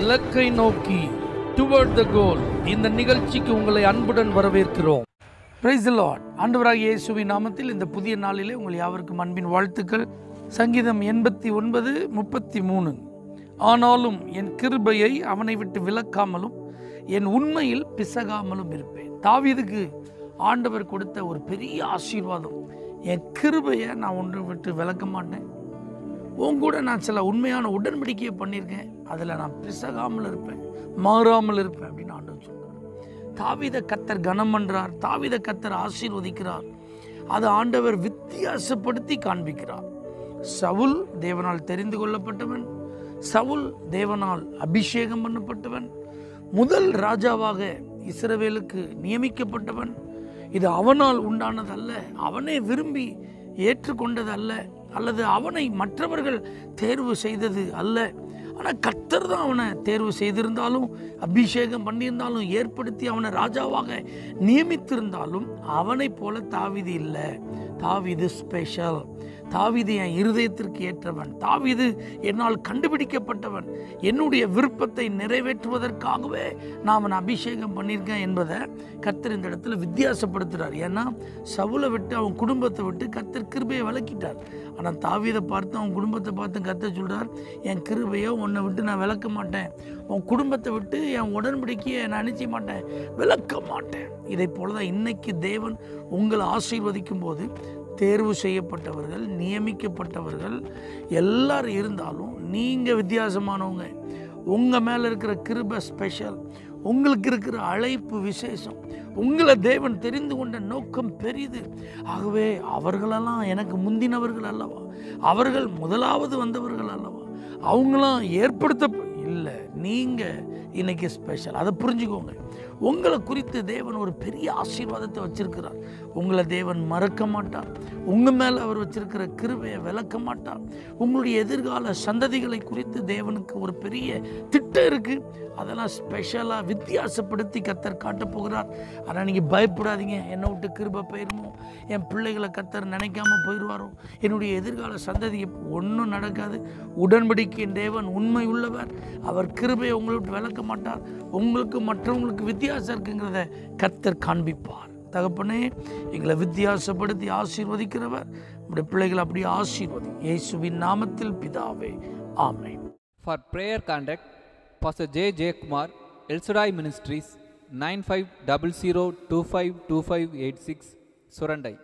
இலக்கை நோக்கி டுவர்ட் த கோல் இந்த நிகழ்ச்சிக்கு உங்களை அன்புடன் வரவேற்கிறோம். பிரைஸ் லார்ட் ஆண்டவராக இயேசுவின் நாமத்தில் இந்த புதிய நாளிலே உங்கள் யாவருக்கும் அன்பின் வாழ்த்துக்கள். சங்கீதம் எண்பத்தி ஒன்பது முப்பத்தி மூணு. ஆனாலும் என் கிருபையை அவனை விட்டு விலக்காமலும் என் உண்மையில் பிசகாமலும் இருப்பேன். தாவீதுக்கு ஆண்டவர் கொடுத்த ஒரு பெரிய ஆசீர்வாதம். என் கிருபையை நான் ஒன்று விட்டு விளக்க மாட்டேன். உன் கூட நான் சில உண்மையான உடன்படிக்கையை பண்ணியிருக்கேன். அதில் நான் பிசகாமல் இருப்பேன் மாறாமல் இருப்பேன் அப்படின்னு ஆண்டவர் சொல்றார். தாவித கத்தர் கனம் பண்ணுறார் தாவித கத்தர் ஆசீர்வதிக்கிறார். அது ஆண்டவர் வித்தியாசப்படுத்தி காண்பிக்கிறார். சவுல் தேவனால் தெரிந்து கொள்ளப்பட்டவன் சவுல் தேவனால் அபிஷேகம் பண்ணப்பட்டவன் முதல் ராஜாவாக இஸ்ரவேலுக்கு நியமிக்கப்பட்டவன். இது அவனால் உண்டானதல்ல அவனே விரும்பி ஏற்றுக்கொண்டதல்ல. அல்லது அவனை மற்றவர்கள் தேர்வு செய்தது அல்ல. ஆனால் கர்த்தர் தான் அவனை தேர்வு செய்திருந்தாலும் அபிஷேகம் பண்ணியிருந்தாலும் ஏற்படுத்தி அவனை ராஜாவாக நியமித்திருந்தாலும் அவனைப் போல தாவிது இல்லை. தாவிது ஸ்பெஷல் தாவிது என் இருதயத்திற்கு ஏற்றவன். தாவிது என்னால் கண்டுபிடிக்கப்பட்டவன். என்னுடைய விருப்பத்தை நிறைவேற்றுவதற்காகவே நான் அவனை அபிஷேகம் பண்ணியிருக்கேன் என்பதை கர்த்தர் இந்த இடத்துல வித்தியாசப்படுத்துகிறார் ஏன்னா சவுலை விட்டு அவன் குடும்பத்தை விட்டு கர்த்தர் கிருபையை விளக்கிட்டார். ஆனால் தாவீதை பார்த்து அவன் குடும்பத்தை பார்த்து கர்த்தர் சொல்கிறார் என் கிருபையை உன்னை விட்டு நான் விளக்க மாட்டேன். உன் குடும்பத்தை விட்டு என் உடன்படிக்கையை நான் நினைச்ச மாட்டேன். விளக்க மாட்டேன். இதை போல தான் இன்னைக்கு தேவன் உங்களை ஆசீர்வதிக்கும் போது தேர்வு செய்யப்பட்டவர்கள் நியமிக்கப்பட்டவர்கள் எல்லாரும் இருந்தாலும் நீங்கள் வித்தியாசமானவங்க. உங்கள் மேலே இருக்கிற கிருப ஸ்பெஷல் உங்களுக்கு இருக்கிற அழைப்பு விசேஷம். உங்களை தேவன் தெரிந்து கொண்ட நோக்கம் பெரியது ஆகவே அவர்களெல்லாம் எனக்கு முந்தினவர்கள் அல்லவா? அவர்கள் முதலாவது வந்தவர்கள் அல்லவா? அவங்களாம் ஏற்படுத்த இல்லை நீங்கள் இன்னைக்கு ஸ்பெஷல் அதை புரிஞ்சுக்கோங்க. உங்களை குறித்து தேவன் ஒரு பெரிய ஆசீர்வாதத்தை வச்சிருக்கிறார். உங்களை தேவன் மறக்க மாட்டார். உங்கள் மேலே அவர் வச்சிருக்கிற கிருபையை விளக்க மாட்டார். உங்களுடைய எதிர்கால சந்ததிகளை குறித்து தேவனுக்கு ஒரு பெரிய திட்டம் இருக்குது அதெல்லாம் ஸ்பெஷலாக வித்தியாசப்படுத்தி கத்தர் காட்டப் போகிறார். ஆனால் நீங்கள் பயப்படாதீங்க. என்னை விட்டு கிருபை போயிருமோ? என் பிள்ளைகளை கத்தர் நினைக்காம போயிடுவாரோ என்னுடைய எதிர்கால சந்ததி ஒன்றும் நடக்காது. உடன்படிக்கையின் தேவன் உண்மை உள்ளவர். அவர் கிருபையை உங்களை விட்டு விளக்க மாட்டார். உங்களுக்கு மற்றவங்களுக்கு வித்தியாசம் இருக்குங்கிறத கர்த்தர் காண்பிப்பார். தகப்பனே எங்களை வித்தியாசப்படுத்தி ஆசீர்வதிக்கிறவர். நம்முடைய பிள்ளைகளை அப்படியே ஆசீர்வதி. இயேசுவின் நாமத்தில் பிதாவே amen for prayer contact pastor J Jayakumar Elshaddai ministries nine five double zero two five two five eight six Surandai